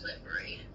slippery.